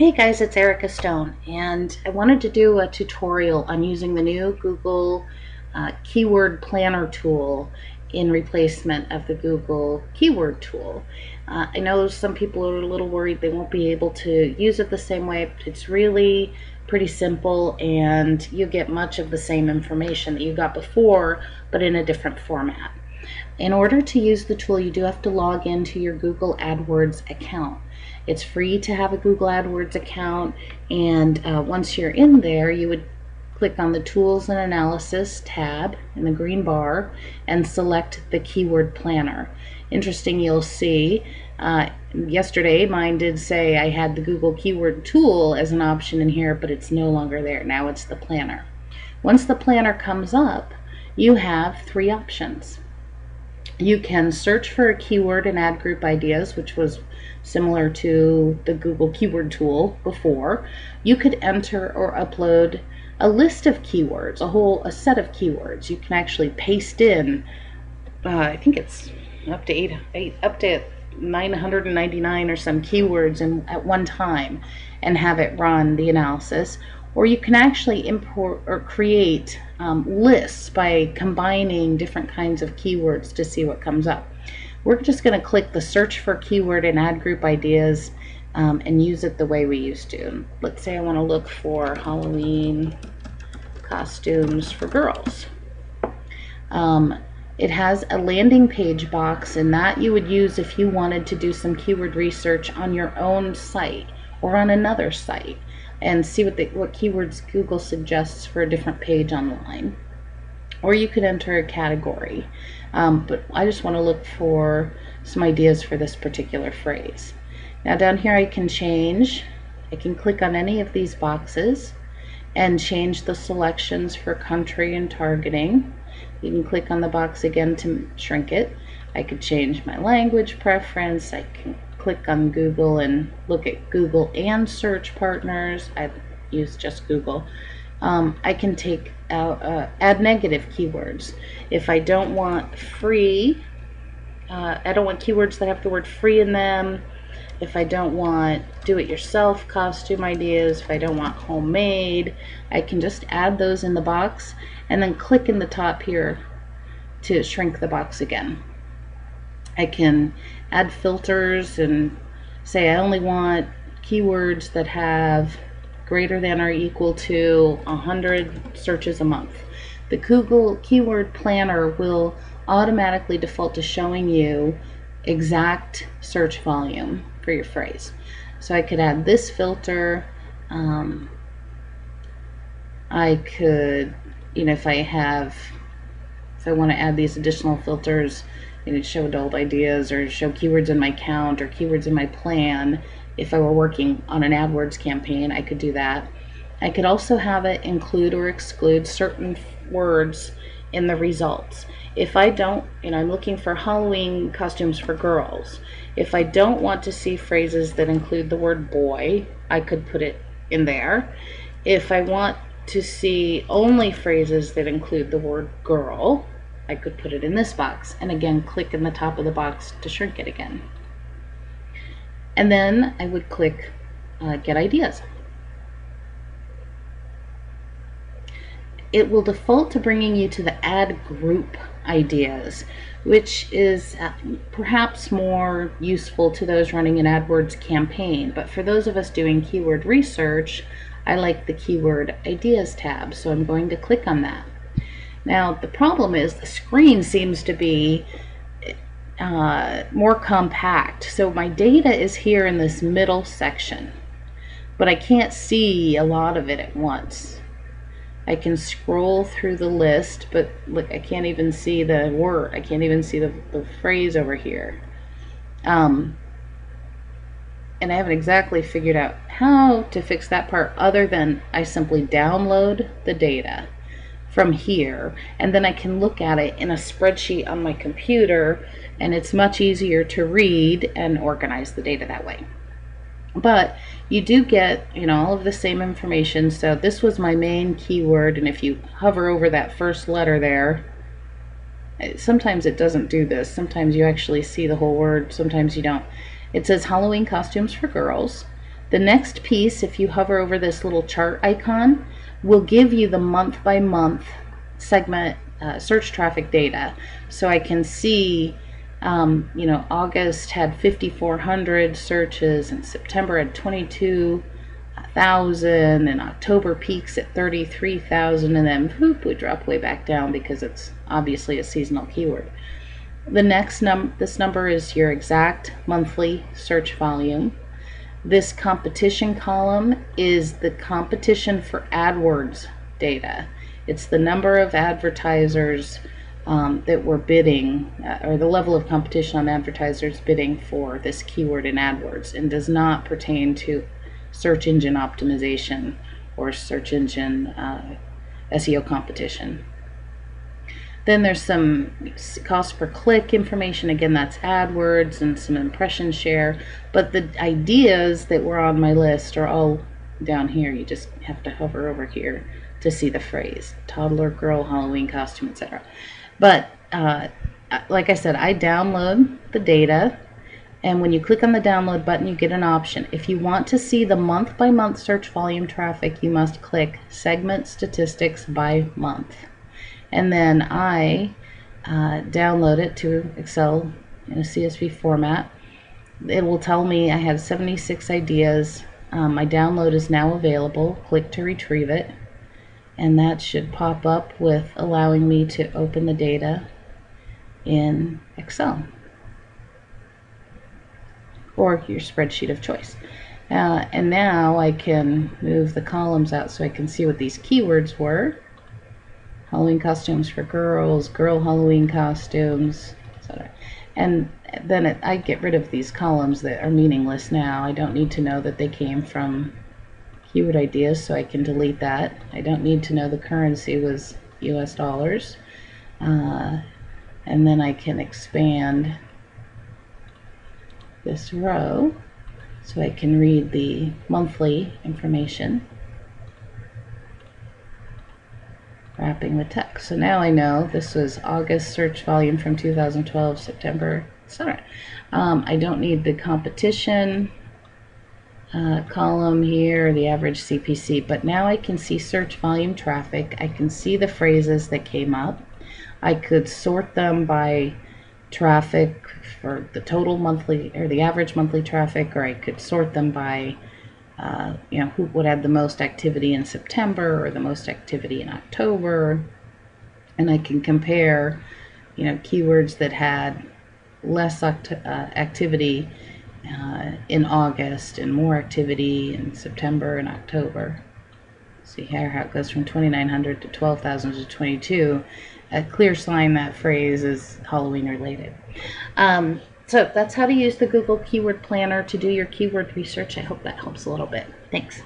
Hey guys, it's Erica Stone, and I wanted to do a tutorial on using the new Google uh, Keyword Planner tool in replacement of the Google Keyword tool. Uh, I know some people are a little worried they won't be able to use it the same way. It's really pretty simple, and you get much of the same information that you got before, but in a different format. In order to use the tool, you do have to log into your Google AdWords account. It's free to have a Google AdWords account, and uh, once you're in there, you would click on the Tools and Analysis tab in the green bar and select the Keyword Planner. Interesting, you'll see uh, yesterday mine did say I had the Google Keyword Tool as an option in here, but it's no longer there. Now it's the Planner. Once the Planner comes up, you have three options. You can search for a keyword and ad group ideas, which was similar to the Google keyword tool before. You could enter or upload a list of keywords, a whole a set of keywords. You can actually paste in. Uh, I think it's up to eight, eight up to 999 or some keywords in, at one time, and have it run the analysis or you can actually import or create um, lists by combining different kinds of keywords to see what comes up. We're just going to click the search for keyword and ad group ideas um, and use it the way we used to. Let's say I want to look for Halloween costumes for girls. Um, it has a landing page box and that you would use if you wanted to do some keyword research on your own site or on another site and see what, the, what keywords Google suggests for a different page online. Or you could enter a category. Um, but I just want to look for some ideas for this particular phrase. Now down here I can change, I can click on any of these boxes and change the selections for country and targeting. You can click on the box again to shrink it. I could change my language preference. I can click on Google and look at Google and search partners. I use just Google. Um, I can take out, uh, add negative keywords. If I don't want free, uh, I don't want keywords that have the word free in them. If I don't want do-it-yourself costume ideas, if I don't want homemade, I can just add those in the box and then click in the top here to shrink the box again. I can add filters and say I only want keywords that have greater than or equal to 100 searches a month. The Google Keyword Planner will automatically default to showing you exact search volume for your phrase. So I could add this filter. Um, I could, you know, if I have, if I want to add these additional filters, you know, show adult ideas or show keywords in my count or keywords in my plan. If I were working on an AdWords campaign, I could do that. I could also have it include or exclude certain words in the results. If I don't, you know, I'm looking for Halloween costumes for girls. If I don't want to see phrases that include the word boy, I could put it in there. If I want to see only phrases that include the word girl, I could put it in this box and again click in the top of the box to shrink it again. And then I would click uh, get ideas. It will default to bringing you to the ad group ideas, which is uh, perhaps more useful to those running an AdWords campaign. But for those of us doing keyword research, I like the keyword ideas tab, so I'm going to click on that. Now, the problem is the screen seems to be uh, more compact. So my data is here in this middle section, but I can't see a lot of it at once. I can scroll through the list, but look, I can't even see the word. I can't even see the, the phrase over here. Um, and I haven't exactly figured out how to fix that part other than I simply download the data from here and then I can look at it in a spreadsheet on my computer and it's much easier to read and organize the data that way. But you do get, you know, all of the same information. So this was my main keyword and if you hover over that first letter there, sometimes it doesn't do this. Sometimes you actually see the whole word, sometimes you don't. It says Halloween costumes for girls. The next piece, if you hover over this little chart icon, will give you the month by month segment uh, search traffic data. So I can see, um, you know, August had 5,400 searches and September had 22,000 and October peaks at 33,000 and then whoop, we drop way back down because it's obviously a seasonal keyword. The next num this number is your exact monthly search volume. This competition column is the competition for AdWords data. It's the number of advertisers um, that were bidding, uh, or the level of competition on advertisers bidding for this keyword in AdWords, and does not pertain to search engine optimization or search engine uh, SEO competition. Then there's some cost per click information. Again, that's AdWords and some impression share. But the ideas that were on my list are all down here. You just have to hover over here to see the phrase toddler, girl, Halloween costume, etc. But uh, like I said, I download the data. And when you click on the download button, you get an option. If you want to see the month by month search volume traffic, you must click segment statistics by month. And then I uh, download it to Excel in a CSV format. It will tell me I have 76 ideas. Um, my download is now available. Click to retrieve it and that should pop up with allowing me to open the data in Excel or your spreadsheet of choice. Uh, and now I can move the columns out so I can see what these keywords were. Halloween costumes for girls, girl Halloween costumes, etc. And then it, I get rid of these columns that are meaningless now. I don't need to know that they came from keyword ideas, so I can delete that. I don't need to know the currency was US dollars. Uh, and then I can expand this row so I can read the monthly information wrapping the text. So now I know this was August search volume from 2012, September, etc. Um, I don't need the competition uh, column here, the average CPC, but now I can see search volume traffic. I can see the phrases that came up. I could sort them by traffic for the total monthly or the average monthly traffic, or I could sort them by, uh, you know, who would have the most activity in September or the most activity in October. And I can compare, you know, keywords that had less act uh, activity uh, in August and more activity in September and October. See here how it goes from 2,900 to 12,000 to 22. A clear sign that phrase is Halloween related. Um, so that's how to use the Google Keyword Planner to do your keyword research. I hope that helps a little bit. Thanks.